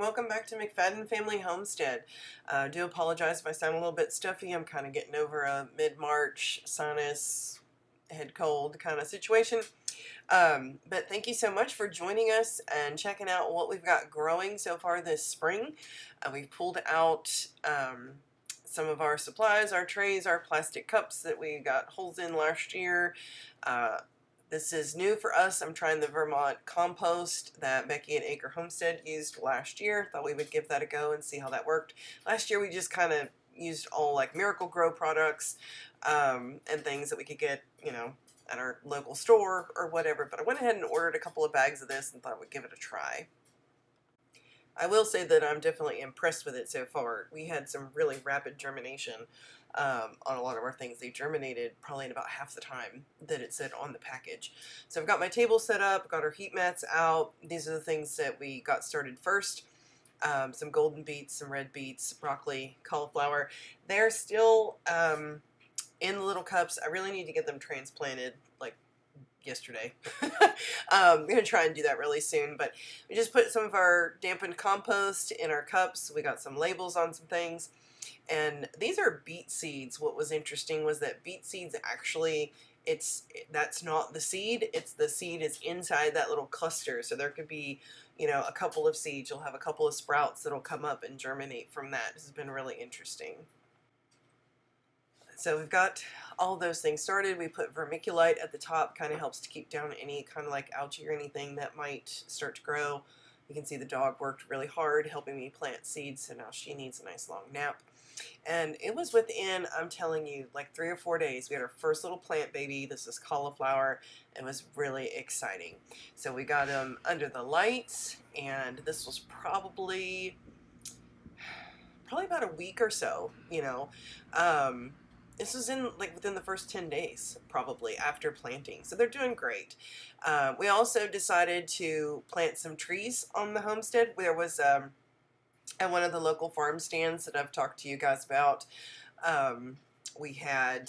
welcome back to McFadden Family Homestead. Uh, I do apologize if I sound a little bit stuffy. I'm kind of getting over a mid-March sinus, head cold kind of situation. Um, but thank you so much for joining us and checking out what we've got growing so far this spring. Uh, we've pulled out um, some of our supplies, our trays, our plastic cups that we got holes in last year. Uh, this is new for us. I'm trying the Vermont compost that Becky at Acre Homestead used last year. Thought we would give that a go and see how that worked. Last year we just kind of used all like Miracle-Gro products um, and things that we could get, you know, at our local store or whatever. But I went ahead and ordered a couple of bags of this and thought we'd give it a try. I will say that I'm definitely impressed with it so far. We had some really rapid germination um, on a lot of our things. They germinated probably in about half the time that it said on the package. So I've got my table set up, got our heat mats out. These are the things that we got started first. Um, some golden beets, some red beets, broccoli, cauliflower. They're still um, in the little cups. I really need to get them transplanted like yesterday. um, I'm going to try and do that really soon, but we just put some of our dampened compost in our cups. We got some labels on some things. And these are beet seeds. What was interesting was that beet seeds actually it's that's not the seed it's the seed is inside that little cluster. So there could be you know a couple of seeds. You'll have a couple of sprouts that'll come up and germinate from that. This has been really interesting. So we've got all those things started. We put vermiculite at the top. Kind of helps to keep down any kind of like algae or anything that might start to grow. You can see the dog worked really hard helping me plant seeds so now she needs a nice long nap and it was within, I'm telling you, like three or four days. We had our first little plant baby. This is cauliflower. It was really exciting. So we got them under the lights, and this was probably probably about a week or so, you know. Um, this was in like within the first 10 days probably after planting so they're doing great uh, we also decided to plant some trees on the homestead there was um, at one of the local farm stands that I've talked to you guys about, um, we had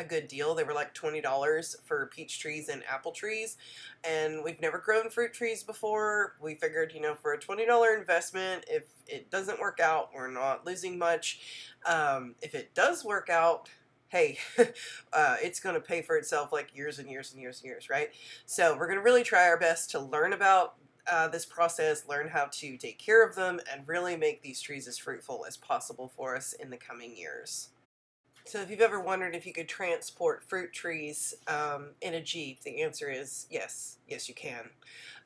a good deal. They were like $20 for peach trees and apple trees. And we've never grown fruit trees before. We figured, you know, for a $20 investment, if it doesn't work out, we're not losing much. Um, if it does work out, hey, uh, it's going to pay for itself like years and years and years and years, right? So we're going to really try our best to learn about uh, this process, learn how to take care of them, and really make these trees as fruitful as possible for us in the coming years. So if you've ever wondered if you could transport fruit trees um, in a Jeep, the answer is yes, yes you can.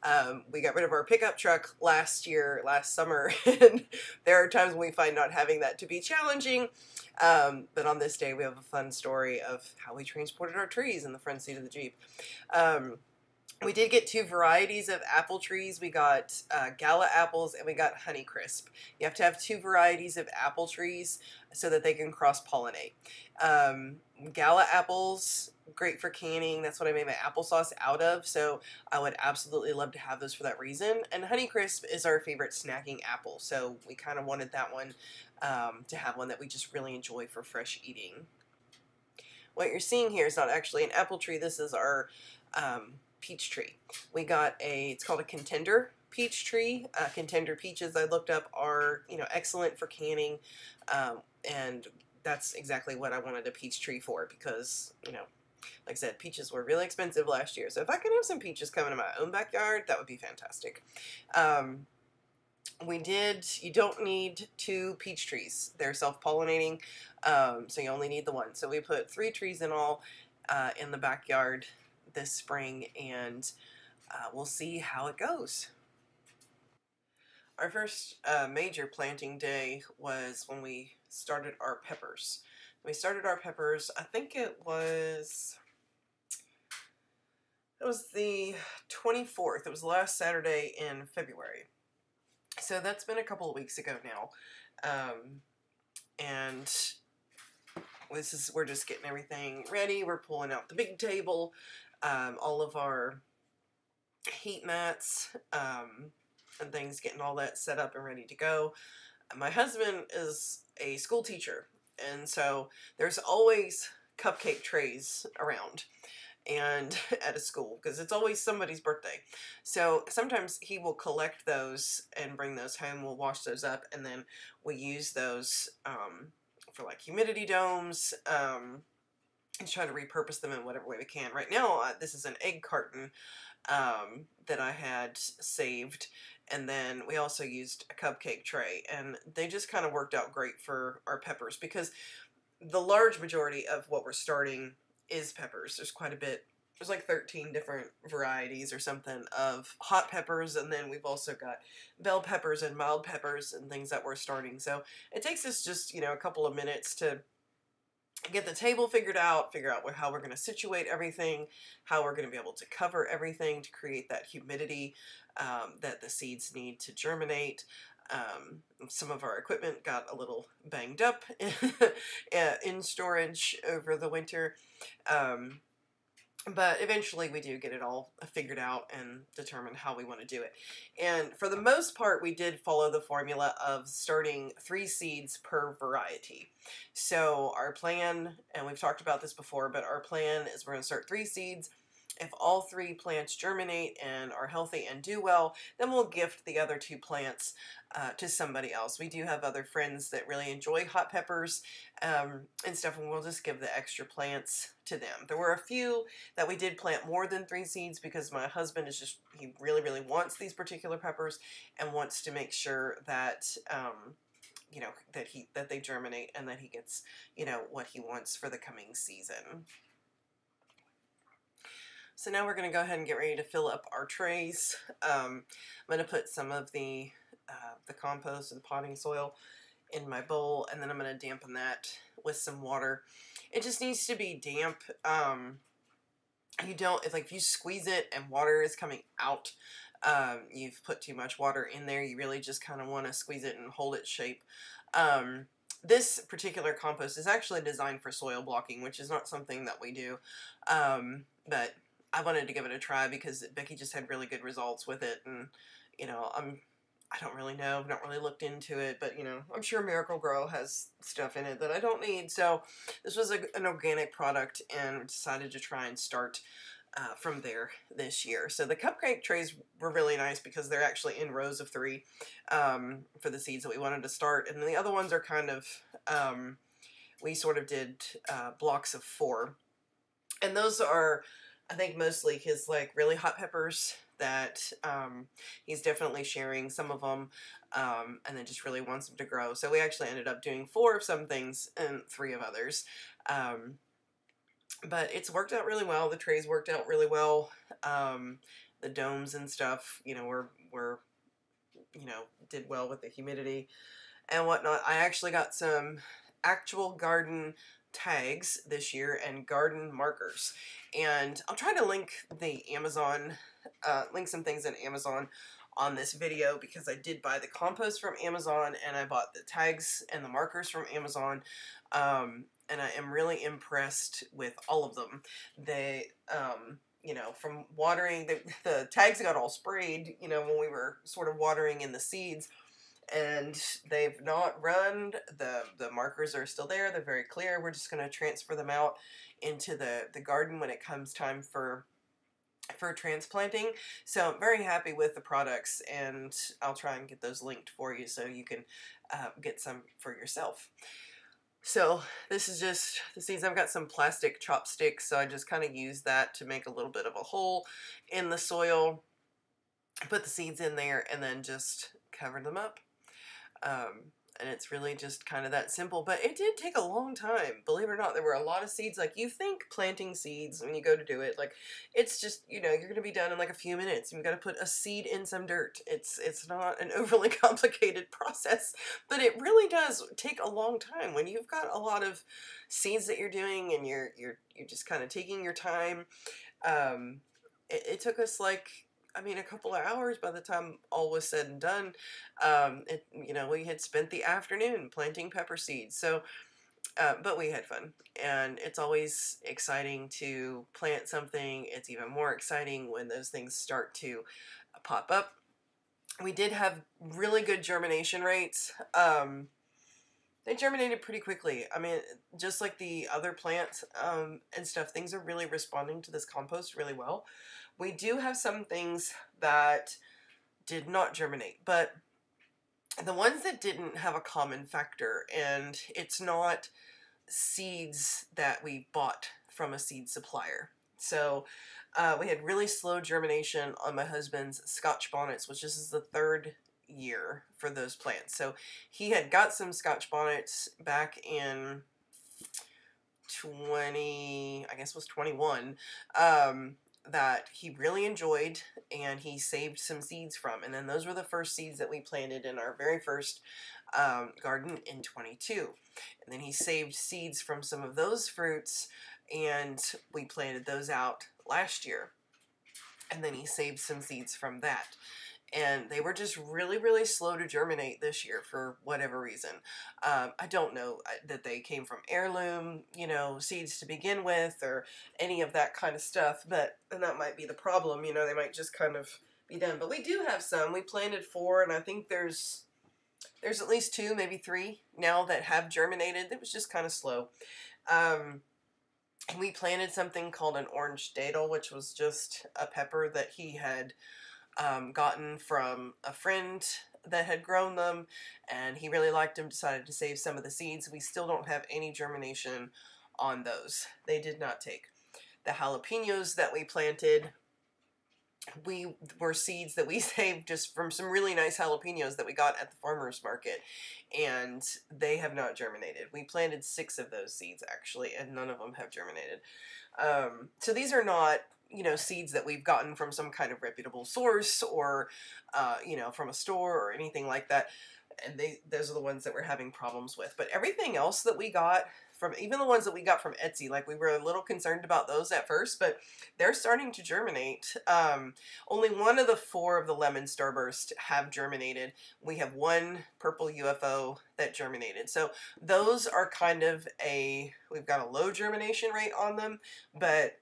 Um, we got rid of our pickup truck last year, last summer, and there are times when we find not having that to be challenging. Um, but on this day, we have a fun story of how we transported our trees in the front seat of the Jeep. We did get two varieties of apple trees. We got uh, Gala apples and we got Honeycrisp. You have to have two varieties of apple trees so that they can cross-pollinate. Um, Gala apples, great for canning. That's what I made my applesauce out of. So I would absolutely love to have those for that reason. And Honeycrisp is our favorite snacking apple. So we kind of wanted that one um, to have one that we just really enjoy for fresh eating. What you're seeing here is not actually an apple tree. This is our um, peach tree. We got a, it's called a contender peach tree. Uh, contender peaches I looked up are, you know, excellent for canning. Um, and that's exactly what I wanted a peach tree for because, you know, like I said, peaches were really expensive last year. So if I could have some peaches coming in my own backyard, that would be fantastic. Um, we did, you don't need two peach trees. They're self-pollinating, um, so you only need the one. So we put three trees in all uh, in the backyard this spring and uh, we'll see how it goes. Our first uh, major planting day was when we started our peppers. We started our peppers, I think it was, it was the 24th. It was last Saturday in February. So that's been a couple of weeks ago now. Um, and this is, we're just getting everything ready. We're pulling out the big table um, all of our heat mats um, and things, getting all that set up and ready to go. My husband is a school teacher, and so there's always cupcake trays around. and at a school because it's always somebody's birthday. So sometimes he will collect those and bring those home. We'll wash those up and then we use those um, for like humidity domes. Um, and try to repurpose them in whatever way we can. Right now, uh, this is an egg carton um, that I had saved. And then we also used a cupcake tray. And they just kind of worked out great for our peppers because the large majority of what we're starting is peppers. There's quite a bit. There's like 13 different varieties or something of hot peppers, and then we've also got bell peppers and mild peppers and things that we're starting. So it takes us just, you know, a couple of minutes to get the table figured out, figure out how we're going to situate everything, how we're going to be able to cover everything to create that humidity um, that the seeds need to germinate. Um, some of our equipment got a little banged up in storage over the winter. Um, but eventually we do get it all uh, figured out and determine how we want to do it. And for the most part, we did follow the formula of starting three seeds per variety. So our plan, and we've talked about this before, but our plan is we're going to start three seeds if all three plants germinate and are healthy and do well, then we'll gift the other two plants uh, to somebody else. We do have other friends that really enjoy hot peppers um, and stuff, and we'll just give the extra plants to them. There were a few that we did plant more than three seeds because my husband is just, he really, really wants these particular peppers and wants to make sure that um, you know that he that they germinate and that he gets you know what he wants for the coming season. So now we're going to go ahead and get ready to fill up our trays. Um, I'm going to put some of the, uh, the compost and potting soil in my bowl and then I'm going to dampen that with some water. It just needs to be damp. Um, you don't, if like if you squeeze it and water is coming out, um, you've put too much water in there. You really just kind of want to squeeze it and hold its shape. Um, this particular compost is actually designed for soil blocking, which is not something that we do. Um, but I wanted to give it a try because Becky just had really good results with it, and you know, I'm I don't really know, I've not really looked into it, but you know, I'm sure Miracle-Gro has stuff in it that I don't need. So this was a, an organic product, and decided to try and start uh, from there this year. So the cupcake trays were really nice because they're actually in rows of three um, for the seeds that we wanted to start, and then the other ones are kind of um, we sort of did uh, blocks of four, and those are I think mostly his like really hot peppers that um, he's definitely sharing some of them um, and then just really wants them to grow. So we actually ended up doing four of some things and three of others. Um, but it's worked out really well. The trays worked out really well. Um, the domes and stuff, you know, were, were, you know, did well with the humidity and whatnot. I actually got some actual garden tags this year and garden markers. And I'll try to link the Amazon, uh, link some things in Amazon on this video because I did buy the compost from Amazon and I bought the tags and the markers from Amazon. Um, and I am really impressed with all of them. They, um, you know, from watering, the, the tags got all sprayed, you know, when we were sort of watering in the seeds and they've not run. The the markers are still there. They're very clear. We're just going to transfer them out into the the garden when it comes time for for transplanting. So I'm very happy with the products and I'll try and get those linked for you so you can uh, get some for yourself. So this is just the seeds. I've got some plastic chopsticks so I just kind of use that to make a little bit of a hole in the soil. Put the seeds in there and then just cover them up. Um, and it's really just kind of that simple. But it did take a long time. Believe it or not, there were a lot of seeds. Like, you think planting seeds when you go to do it, like, it's just, you know, you're going to be done in like a few minutes. You've got to put a seed in some dirt. It's, it's not an overly complicated process, but it really does take a long time when you've got a lot of seeds that you're doing and you're, you're, you're just kind of taking your time. Um, it, it took us like I mean, a couple of hours by the time all was said and done. Um, it, you know, we had spent the afternoon planting pepper seeds. So, uh, but we had fun, and it's always exciting to plant something. It's even more exciting when those things start to pop up. We did have really good germination rates. Um, they germinated pretty quickly. I mean, just like the other plants um, and stuff, things are really responding to this compost really well. We do have some things that did not germinate, but the ones that didn't have a common factor, and it's not seeds that we bought from a seed supplier. So uh, we had really slow germination on my husband's Scotch bonnets, which this is the third year for those plants. So he had got some Scotch bonnets back in 20, I guess it was 21, um, that he really enjoyed and he saved some seeds from. And then those were the first seeds that we planted in our very first um, garden in 22. And then he saved seeds from some of those fruits and we planted those out last year. And then he saved some seeds from that and they were just really, really slow to germinate this year for whatever reason. Um, I don't know uh, that they came from heirloom, you know, seeds to begin with, or any of that kind of stuff. But and that might be the problem. You know, they might just kind of be done. But we do have some. We planted four, and I think there's there's at least two, maybe three now that have germinated. It was just kind of slow. Um, we planted something called an orange datil, which was just a pepper that he had um, gotten from a friend that had grown them and he really liked them decided to save some of the seeds. We still don't have any germination on those. They did not take the jalapenos that we planted. We were seeds that we saved just from some really nice jalapenos that we got at the farmers market and they have not germinated. We planted six of those seeds actually and none of them have germinated. Um, so these are not you know seeds that we've gotten from some kind of reputable source or uh, you know from a store or anything like that and they those are the ones that we're having problems with. But everything else that we got from even the ones that we got from Etsy like we were a little concerned about those at first but they're starting to germinate. Um, only one of the four of the lemon starburst have germinated. We have one purple UFO that germinated. So those are kind of a we've got a low germination rate on them but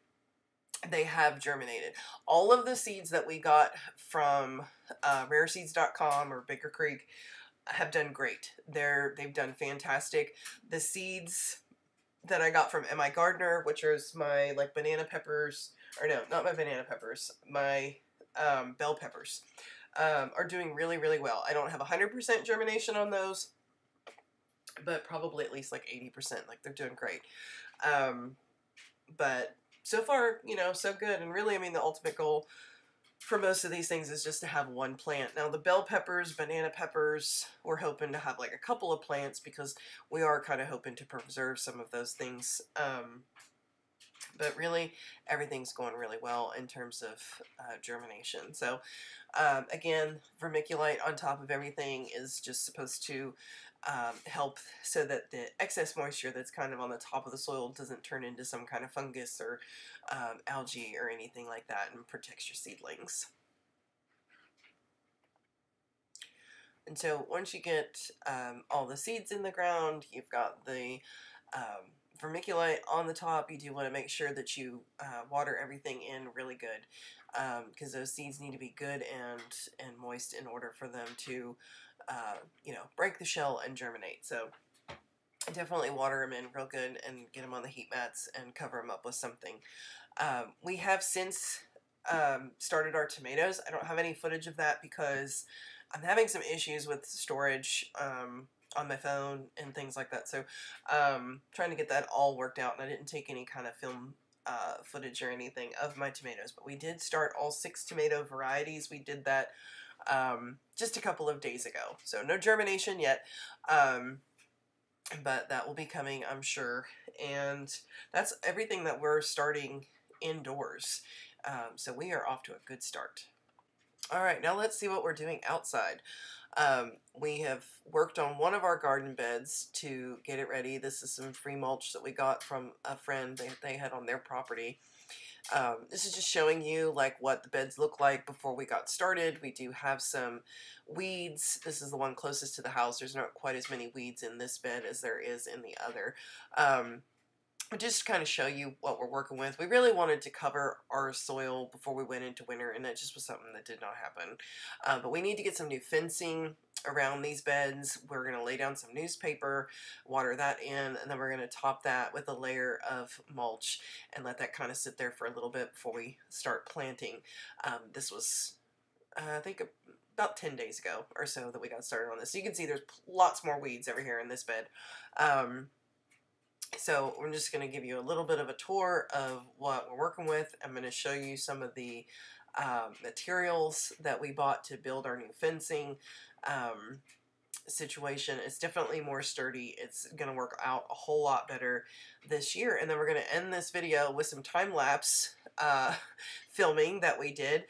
they have germinated. All of the seeds that we got from uh, rareseeds.com or Baker Creek have done great. They're they've done fantastic. The seeds that I got from MIgardener, which is my like banana peppers, or no, not my banana peppers, my um, bell peppers, um, are doing really, really well. I don't have 100% germination on those, but probably at least like 80%. Like they're doing great. Um, but so far, you know, so good. And really, I mean, the ultimate goal for most of these things is just to have one plant. Now, the bell peppers, banana peppers, we're hoping to have like a couple of plants because we are kind of hoping to preserve some of those things. Um, but really, everything's going really well in terms of uh, germination. So, um, again, vermiculite on top of everything is just supposed to um, help so that the excess moisture that's kind of on the top of the soil doesn't turn into some kind of fungus or um, algae or anything like that and protects your seedlings. And so once you get um, all the seeds in the ground, you've got the um, vermiculite on the top, you do want to make sure that you uh, water everything in really good because um, those seeds need to be good and, and moist in order for them to uh, you know, break the shell and germinate. So definitely water them in real good and get them on the heat mats and cover them up with something. Um, we have since um, started our tomatoes. I don't have any footage of that because I'm having some issues with storage um, on my phone and things like that. So um, trying to get that all worked out and I didn't take any kind of film uh, footage or anything of my tomatoes. But we did start all six tomato varieties. We did that um, just a couple of days ago. So no germination yet, um, but that will be coming, I'm sure. And that's everything that we're starting indoors. Um, so we are off to a good start. All right, now let's see what we're doing outside. Um, we have worked on one of our garden beds to get it ready. This is some free mulch that we got from a friend they, they had on their property. Um, this is just showing you like what the beds look like before we got started. We do have some weeds. This is the one closest to the house. There's not quite as many weeds in this bed as there is in the other. Um, just kind of show you what we're working with. We really wanted to cover our soil before we went into winter, and that just was something that did not happen. Uh, but we need to get some new fencing around these beds. We're going to lay down some newspaper, water that in, and then we're going to top that with a layer of mulch and let that kind of sit there for a little bit before we start planting. Um, this was, uh, I think, about 10 days ago or so that we got started on this. So you can see there's lots more weeds over here in this bed. Um, so I'm just going to give you a little bit of a tour of what we're working with. I'm going to show you some of the um, materials that we bought to build our new fencing um, situation. It's definitely more sturdy. It's going to work out a whole lot better this year. And then we're going to end this video with some time-lapse uh, filming that we did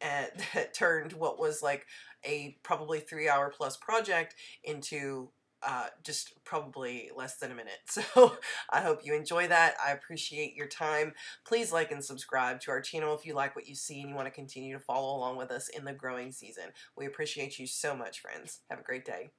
at, that turned what was like a probably three hour plus project into uh, just probably less than a minute. So I hope you enjoy that. I appreciate your time. Please like and subscribe to our channel if you like what you see and you want to continue to follow along with us in the growing season. We appreciate you so much, friends. Have a great day.